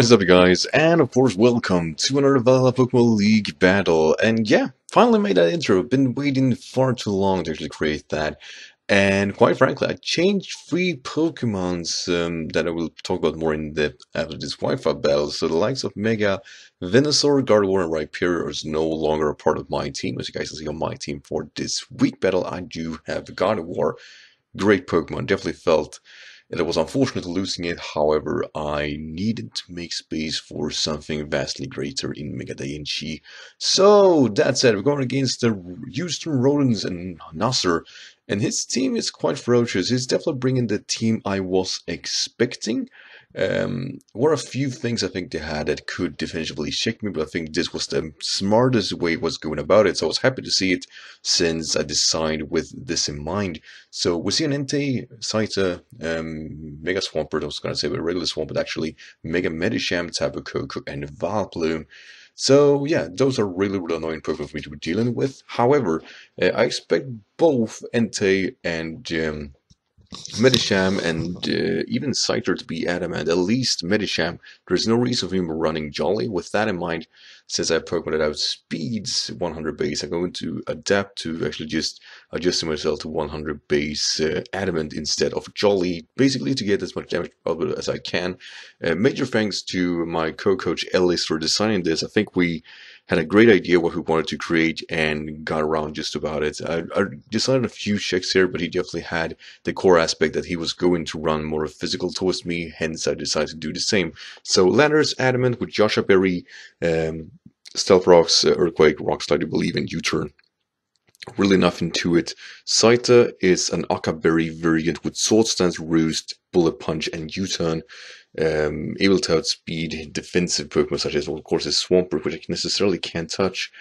What is up guys, and of course welcome to another Valhalla Pokemon League battle, and yeah, finally made that intro, been waiting far too long to actually create that, and quite frankly, I changed three Pokemons um, that I will talk about more in depth after this Wi-Fi battle, so the likes of Mega, Venusaur, Gardevoir, and Rhyperior is no longer a part of my team, as you guys can see on my team for this week battle, I do have Gardevoir, great Pokemon, definitely felt it was unfortunate losing it, however, I needed to make space for something vastly greater in Mega Diancie. So, that said, we're going against the Houston Rotoms and Nasser, and his team is quite ferocious. He's definitely bringing the team I was expecting. Um, were a few things I think they had that could definitively shake me, but I think this was the smartest way was going about it. So I was happy to see it since I decided with this in mind. So we see an Entei, Scyther, um, Mega Swampert, I was going to say a regular Swampert actually, Mega Medicham, Tapu Koko, and Vileplume. So yeah, those are really, really annoying for me to be dealing with. However, uh, I expect both Entei and um, Medicham and uh, even Scyther to be adamant, at least Medicham, There's no reason for him running Jolly. With that in mind, since I have Pokemon that have speeds 100 base, I'm going to adapt to actually just adjusting myself to 100 base uh, adamant instead of Jolly, basically to get as much damage output as I can. Uh, major thanks to my co-coach Ellis for designing this. I think we had a great idea what we wanted to create and got around just about it. I, I decided a few checks here, but he definitely had the core aspect that he was going to run more of physical towards me, hence I decided to do the same. So Landorus Adamant with Yache Berry, um, Stealth Rocks, uh, Earthquake, Rock Slide, I believe, and U-Turn really nothing to it. Saita is an Occa Berry variant with Swords Dance, Roost, Bullet Punch, and U-Turn. Um, able to outspeed defensive Pokemon such as, of course, Swampert, which I necessarily can't touch.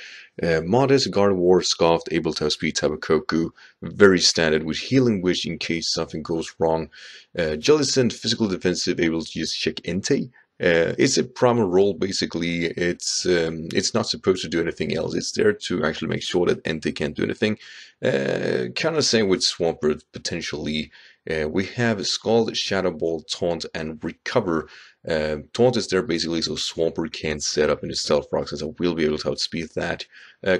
Uh, Modest, Gardevoir, Scarfed, able to outspeed Tapu Koko. Very standard with Healing Wish in case something goes wrong. Uh, Jellicent, physical defensive, able to just check Entei. Uh, it's a primal role basically. It's um, it's not supposed to do anything else. It's there to actually make sure that Entei can't do anything. Uh, kind of same with Swampert potentially. Uh, we have Scald, Shadow Ball, Taunt, and Recover. Uh, Taunt is there basically so Swampert can't set up in his Stealth Rock, since I will be able to outspeed that. Uh,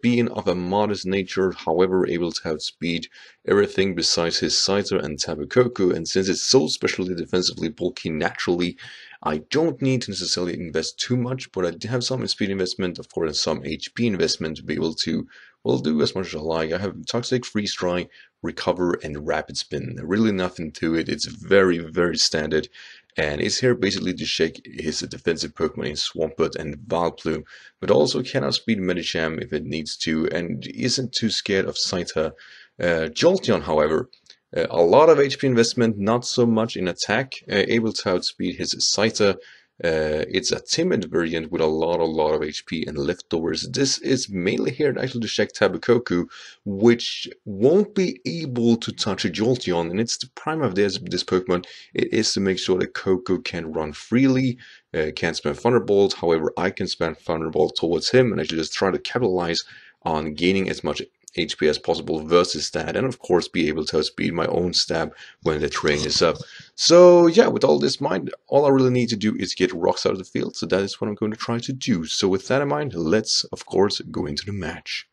being of a modest nature, however able to outspeed everything besides his Scyther and Tapu and since it's so specially defensively bulky naturally, I don't need to necessarily invest too much, but I do have some speed investment, of course, and some HP investment to be able to, well, do as much as I like. I have Toxic, Freeze Dry, Recover, and Rapid Spin. Really nothing to it. It's very, very standard. And it's here basically to shake his defensive Pokemon in Swampert and Vileplume, but also can outspeed Medicham if it needs to, and isn't too scared of Scyther. Uh, Jolteon, however, uh, a lot of HP investment, not so much in attack, uh, able to outspeed his Scyther. Uh, it's a timid variant with a lot, a lot of HP and leftovers. This is mainly here to actually check Tapu Koko, which won't be able to touch a Jolteon, and it's the prime of this, this Pokemon. It is to make sure that Koko can run freely, uh, can't spend Thunderbolt. However, I can spend Thunderbolt towards him and actually just try to capitalize on gaining as much HP as possible versus that, and of course be able to outspeed my own stab when the train is up. So yeah, with all this in mind, all I really need to do is get rocks out of the field, so that is what I'm going to try to do. So with that in mind, let's of course go into the match.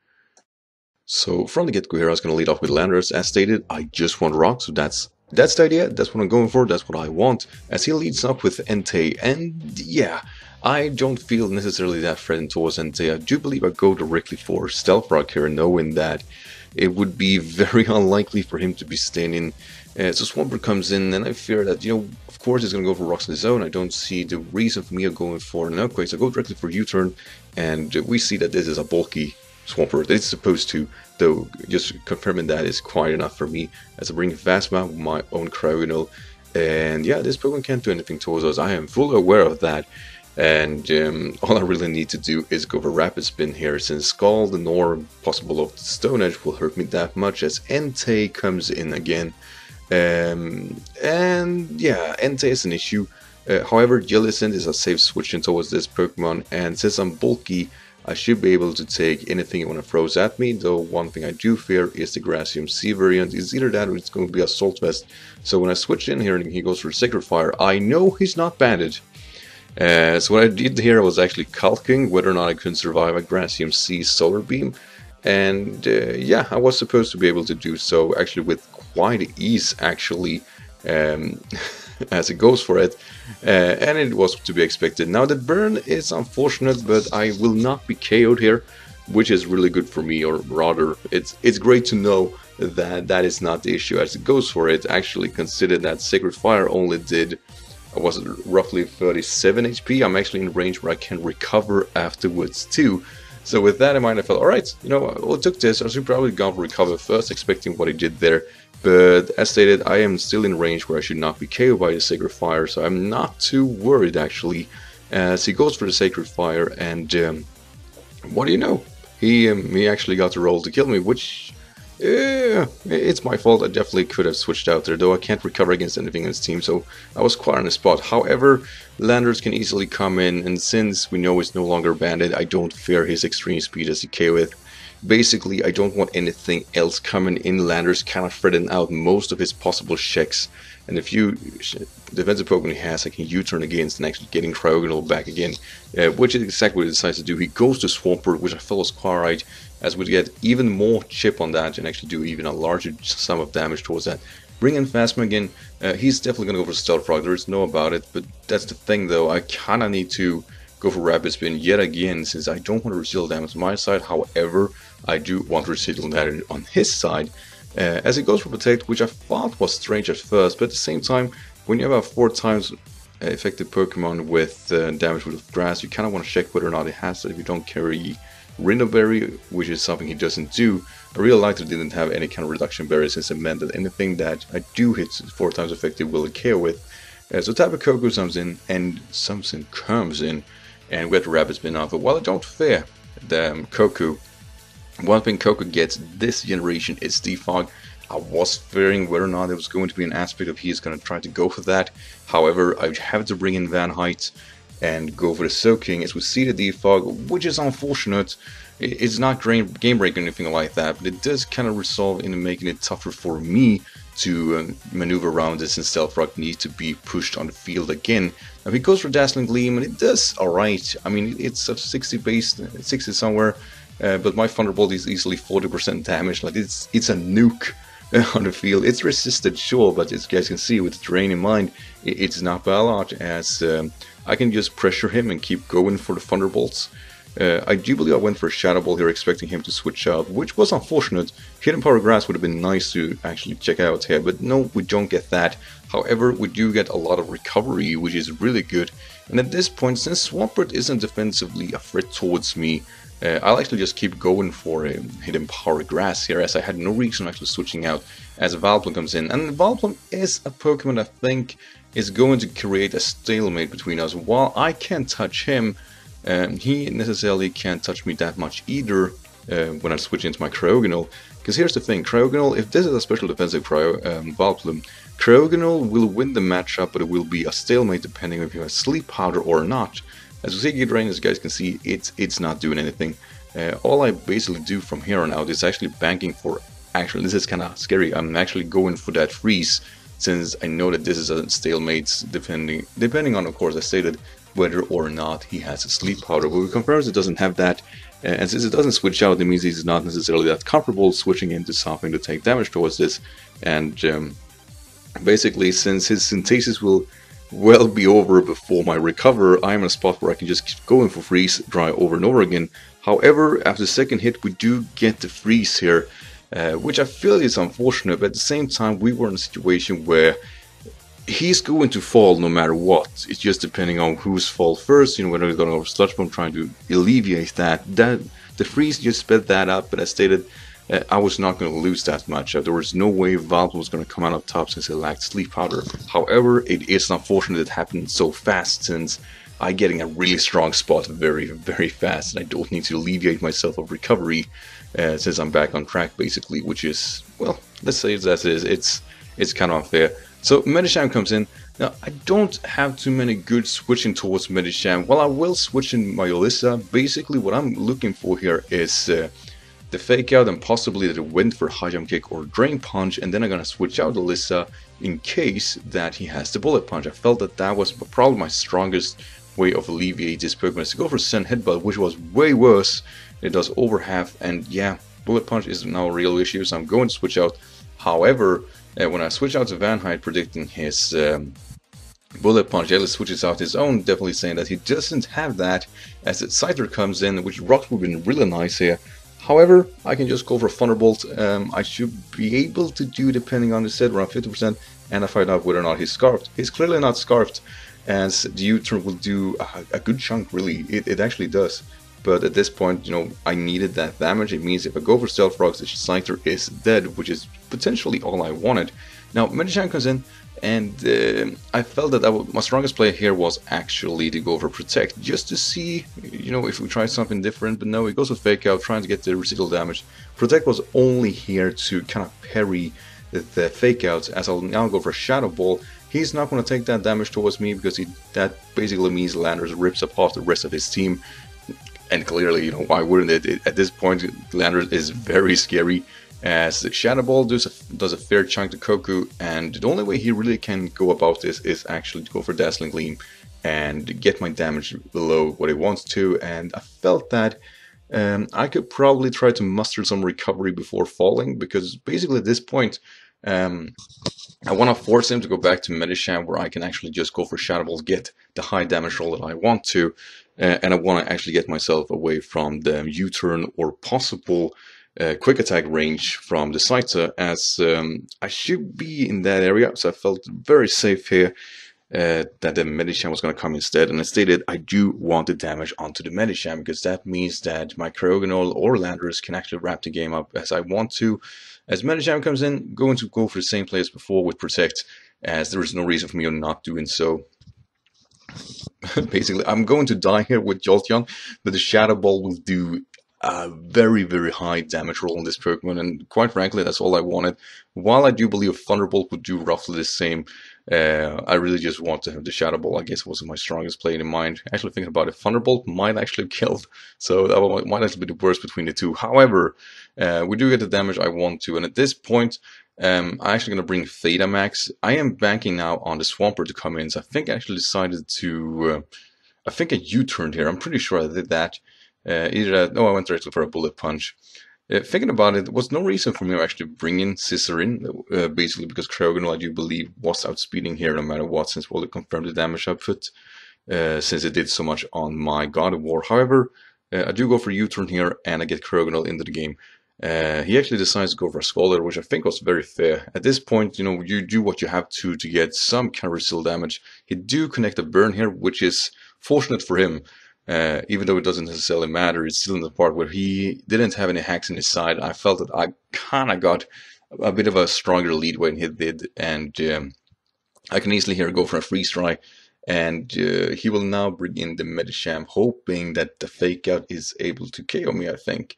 So from the get-go here, I was going to lead off with Landorus. As stated, I just want rocks, so that's that's the idea, that's what I'm going for, that's what I want. As he leads up with Entei, and yeah, I don't feel necessarily that threatened towards Entei. I do believe I go directly for Stealth Rock here, knowing that it would be very unlikely for him to be standing. Uh, so Swampert comes in, and I fear that, you know, of course he's going to go for Rocks in his own. I don't see the reason for me going for an Earthquake, so I go directly for U-Turn, and we see that this is a bulky Swampert. It's supposed to, though just confirming that is quite enough for me, as I bring Phasma with my own Cryogonal, and yeah, this Pokemon can't do anything towards us. I am fully aware of that. And um, all I really need to do is go for Rapid Spin here, since Scald nor possible of the Stone Edge will hurt me that much as Entei comes in again. Um, and yeah, Entei is an issue. Uh, however, Jellicent is a safe switch in towards this Pokemon, and since I'm bulky, I should be able to take anything it want to throws at me, though one thing I do fear is the Grassium Z variant. It's either that or it's going to be Assault Vest. So when I switch in here and he goes for Sacred Fire, I know he's not banded. Uh, so what I did here was actually calculating whether or not I could survive a Grassium Z Solar Beam. And uh, yeah, I was supposed to be able to do so actually with quite ease actually. Um, as it goes for it, uh, and it was to be expected. Now the burn is unfortunate, but I will not be KO'd here, which is really good for me, or rather, it's it's great to know that that is not the issue as it goes for it. Actually, consider that Sacred Fire only did was roughly 37 HP. I'm actually in range where I can recover afterwards too. So with that in mind, I felt, alright, you know, I will took this, I should probably go recover first, expecting what he did there. But as stated, I am still in range where I should not be KO'd by the Sacred Fire, so I'm not too worried actually. As he goes for the Sacred Fire, and um, what do you know? He um, he actually got the roll to kill me, which yeah, it's my fault. I definitely could have switched out there, though I can't recover against anything in this team, so I was quite on the spot. However, Landorus can easily come in, and since we know he's no longer banded, I don't fear his extreme speed as he K with. Basically, I don't want anything else coming in. Landorus kind of threaten out most of his possible checks. And the few defensive Pokemon he has, I can U-turn against and actually getting Cryogonal back again, uh, which is exactly what he decides to do. He goes to Swampert, which I feel is quite right, as we get even more chip on that and actually do even a larger sum of damage towards that. Bring in Phasma uh, he's definitely going to go for Stealth Rock, there is no about it, but that's the thing though, I kind of need to go for Rapid Spin yet again since I don't want to receive damage on my side, however, I do want residual damage on his side. Uh, as it goes for Protect, which I thought was strange at first, but at the same time, when you have a 4 times effective Pokemon with uh, damage with grass, you kind of want to check whether or not it has it if you don't carry Rindo Berry, which is something he doesn't do. I really liked it didn't have any kind of reduction barrier since it meant that anything that I do hit 4 times effective will KO with. Uh, so Tapu Koko comes in and something comes in and we have the Rapid Spin off. But while I don't fear the um, Koko, one thing Koko gets this generation is Defog. I was fearing whether or not there was going to be an aspect of he is going to try to go for that. However, I have to bring in Van Height and go for the Soaking as we see the Defog, which is unfortunate. It's not game break or anything like that, but it does kind of resolve into making it tougher for me to um, maneuver around this and Stealth Rock needs to be pushed on the field again. Now he goes for Dazzling Gleam and it does alright. I mean, it's a 60 base, 60 somewhere, uh, but my Thunderbolt is easily 40% damage. Like it's it's a nuke on the field. It's resisted, sure, but as you guys can see with the terrain in mind, it's not a lot as um, I can just pressure him and keep going for the Thunderbolts. Uh, I do believe I went for a Shadow Ball here expecting him to switch out, which was unfortunate. Hidden Power Grass would have been nice to actually check out here, but no, we don't get that. However, we do get a lot of recovery, which is really good. And at this point, since Swampert isn't defensively a threat towards me, uh, I'll actually just keep going for a Hidden Power Grass here, as I had no reason actually switching out as Vileplume comes in. And Vileplume is a Pokemon I think is going to create a stalemate between us. While I can't touch him, um, he necessarily can't touch me that much either uh, when I switch into my Cryogonal. Because here's the thing, Cryogonal, if this is a special defensive Cryo, um, Vileplume, Cryogonal will win the matchup, but it will be a stalemate depending if you have Sleep Powder or not. As we see Drain, as you guys can see, it's, it's not doing anything. Uh, all I basically do from here on out is actually banking for actually, this is kind of scary, I'm actually going for that freeze since I know that this is a stalemate depending depending on of course I stated whether or not he has a sleep powder. But we confirms it doesn't have that, and since it doesn't switch out, it means he's not necessarily that comfortable switching into something to take damage towards this. And um, basically, since his synthesis will well be over before my recover, I'm in a spot where I can just keep going for freeze dry over and over again. However, after the second hit, we do get the freeze here, uh, which I feel is unfortunate, but at the same time, we were in a situation where he's going to fall no matter what. It's just depending on who's fall first, you know, whether they're going to over Sludge Bomb trying to alleviate that. That The freeze just sped that up, but I stated I was not going to lose that much. There was no way Valve was going to come out on top since it lacked Sleep Powder. However, it is unfortunate it happened so fast since I getting a really strong spot very, very fast, and I don't need to alleviate myself of recovery uh, since I'm back on track, basically, which is, well, let's say as it is. It's, it's kind of unfair. So Medicham comes in. Now, I don't have too many good switching towards Medicham. While I will switch in my Alyssa, basically what I'm looking for here is uh, the fake out and possibly the wind for high jump kick or drain punch and then I'm gonna switch out Alyssa in case that he has the bullet punch. I felt that that was probably my strongest way of alleviating this Pokemon is to go for Sand Headbutt, which was way worse. It does over half, and yeah, Bullet Punch is now a real issue, so I'm going to switch out. However, uh, when I switch out to Vanhite predicting his um, Bullet Punch, Ellis switches out his own, definitely saying that he doesn't have that as the Scyther comes in, which rocks would have been really nice here. However, I can just go for Thunderbolt. Um, I should be able to do, depending on the set, around 50%, and I find out whether or not he's scarfed. He's clearly not scarfed, as the U-turn will do a, a, good chunk, really. It, it actually does. But at this point, you know, I needed that damage. It means if I go for Stealth Rocks, the Scyther is dead, which is potentially all I wanted. Now, Medicham comes in, and uh, I felt that, that my strongest play here was actually to go for Protect, just to see, you know, if we try something different, but no, he goes with Fake Out, trying to get the residual damage. Protect was only here to kind of parry the, the Fake Outs, as I'll now go for Shadow Ball. He's not going to take that damage towards me, because he, that basically means Landorus rips apart the rest of his team. And clearly, you know, why wouldn't it? it at this point, Landorus is very scary as Shadow Ball does a, does a fair chunk to Koko, and the only way he really can go about this is actually to go for Dazzling Gleam and get my damage below what he wants to, and I felt that um, I could probably try to muster some recovery before falling, because basically at this point, um, I want to force him to go back to Medicham where I can actually just go for Shadow Balls, get the high damage roll that I want to, uh, and I want to actually get myself away from the U-turn or possible uh, quick attack range from the Scyther as um, I should be in that area, so I felt very safe here uh, that the Medicham was going to come instead. And I stated I do want the damage onto the Medicham because that means that my Cryogonal or Landorus can actually wrap the game up as I want to. As Medicham comes in, going to go for the same play as before with Protect, as there is no reason for me not doing so. Basically, I'm going to die here with Jolteon, but the Shadow Ball will do a very, very high damage roll on this Pokemon, and quite frankly, that's all I wanted. While I do believe Thunderbolt would do roughly the same, uh, I really just want to have the Shadow Ball. I guess was my strongest play in mind. Actually, thinking about it, Thunderbolt might actually have killed, so that might actually be the worst between the two. However, uh, we do get the damage I want to, and at this point, um, I'm actually going to bring Theta Max. I am banking now on the Swampert to come in, so I think I actually decided to... Uh, I think I U-turned here. I'm pretty sure I did that. Uh, either no, I went directly for a bullet punch. Uh, thinking about it, there was no reason for me to actually bring in Scizor in, uh, basically because Cryogonal, I do believe, was outspeeding here no matter what, since it confirmed the damage output, uh, since it did so much on my Gardevoir. However, uh, I do go for U-turn here, and I get Cryogonal into the game. Uh, he actually decides to go for a Scald, which I think was very fair. At this point, you know, you do what you have to to get some kind of damage. He do connect a burn here, which is fortunate for him, uh, even though it doesn't necessarily matter, it's still in the part where he didn't have any hacks in his side. I felt that I kind of got a bit of a stronger lead when he did, and um, I can easily here go for a freeze dry. And uh, he will now bring in the Medicham, hoping that the fake out is able to KO me, I think.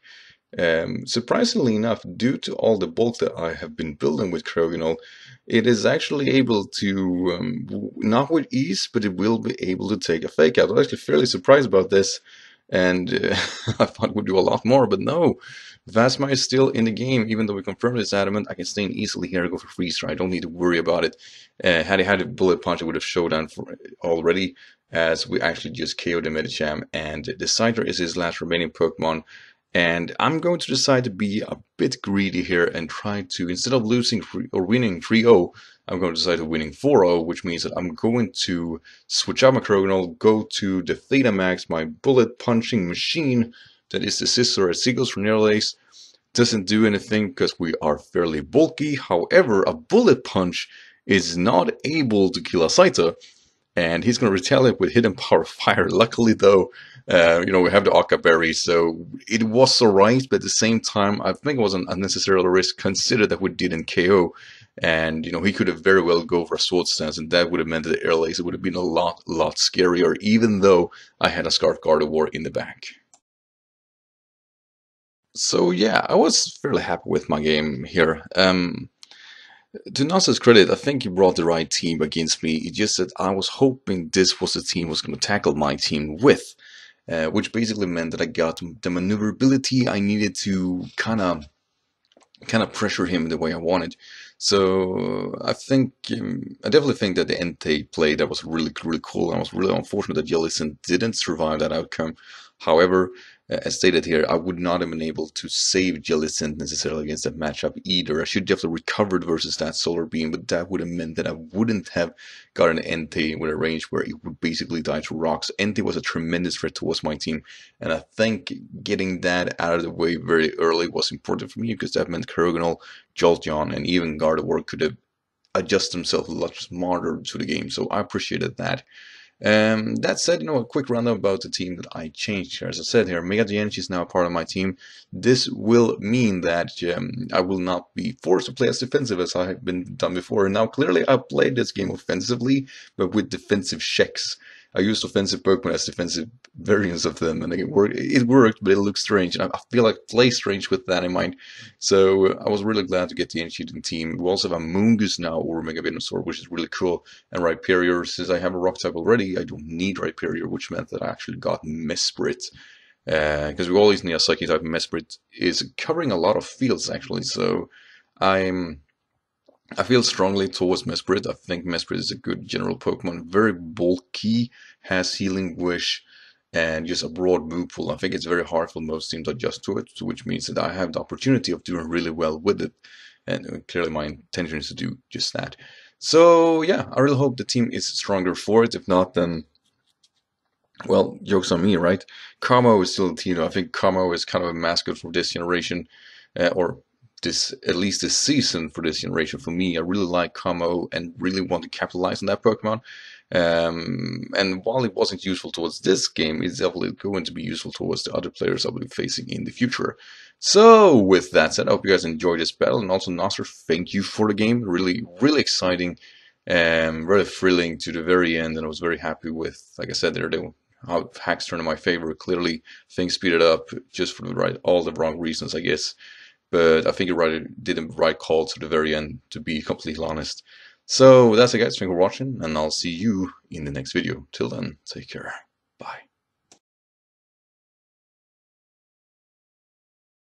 Um, surprisingly enough, due to all the bulk that I have been building with Cryogonal, it is actually able to, um, not with ease, but it will be able to take a fake out. I'm actually fairly surprised about this, and uh, I thought would do a lot more, but no. Vastmire is still in the game, even though we confirmed it's adamant. I can stay in easily here and go for freeze. I don't need to worry about it. Uh, had he had a bullet punch, it would have showdown for already, as we actually just KO'd the Medicham, and the Scyther is his last remaining Pokemon. And I'm going to decide to be a bit greedy here and try to, instead of losing or winning 3-0, I'm going to decide to winning 4-0, which means that I'm going to switch out my Cryogonal, go to the Theta Max, my bullet punching machine, that is the Scizor as Seagulls from Nearlace. Doesn't do anything because we are fairly bulky. However, a bullet punch is not able to kill a Scyther, and he's going to retaliate with hidden power of fire. Luckily, though, uh, you know, we have the Occa Berry, so it was alright, but at the same time, I think it was an unnecessary risk Consider that we didn't KO. And, you know, he could have very well go for a swords dance, and that would have meant that the air laser would have been a lot, lot scarier, even though I had a Scarf Gardevoir in the back. So yeah, I was fairly happy with my game here. Um, to Nasser's credit, I think he brought the right team against me. It's just that I was hoping this was the team was going to tackle my team with. Uh, which basically meant that I got the maneuverability I needed to kind of kind of pressure him the way I wanted. So I think um, I definitely think that the Entei play that was really really cool. I was really unfortunate that Jellicent didn't survive that outcome. However, as stated here, I would not have been able to save Jellicent necessarily against that matchup either. I should definitely recovered versus that Solar Beam, but that would have meant that I wouldn't have gotten Entei with a range where it would basically die to rocks. Entei was a tremendous threat towards my team, and I think getting that out of the way very early was important for me because that meant Cryogonal, Jolteon, and even Gardevoir could have adjusted themselves a lot smarter to the game, so I appreciated that. Um, that said, you know, a quick rundown about the team that I changed here. As I said here, Mega Genji is now part of my team. This will mean that um, I will not be forced to play as defensive as I have been done before. Now, clearly, I played this game offensively, but with defensive checks. I used offensive Pokemon as defensive variants of them, and it worked. It worked, but it looks strange, and I feel like play strange with that in mind. So I was really glad to get the Enchanted team. We also have a Moongus now or Mega Venusaur, which is really cool. And Rhyperior, since I have a Rock type already, I don't need Rhyperior, which meant that I actually got Mesprit. Because uh, we always need a Psychic type Mesprit is covering a lot of fields actually, so I'm I feel strongly towards Mesprit. I think Mesprit is a good general Pokemon. Very bulky, has Healing Wish, and just a broad move pool. I think it's very hard for most teams to adjust to it, which means that I have the opportunity of doing really well with it. And clearly my intention is to do just that. So yeah, I really hope the team is stronger for it. If not, then well, jokes on me, right? Kamo is still a team. I think Kamo is kind of a mascot for this generation, uh, or this at least this season for this generation for me. I really like Kamo and really want to capitalize on that Pokemon. Um, and while it wasn't useful towards this game, it's definitely going to be useful towards the other players I'll be facing in the future. So, with that said, I hope you guys enjoyed this battle. And also, Nasser, thank you for the game. Really, really exciting and um, really thrilling to the very end. And I was very happy with, like I said, there, they how hacks turned in my favor. Clearly, things speeded up just for the right, all the wrong reasons, I guess but I think it did the right call to the very end, to be completely honest. So that's it guys, thank you for watching, and I'll see you in the next video. Till then, take care.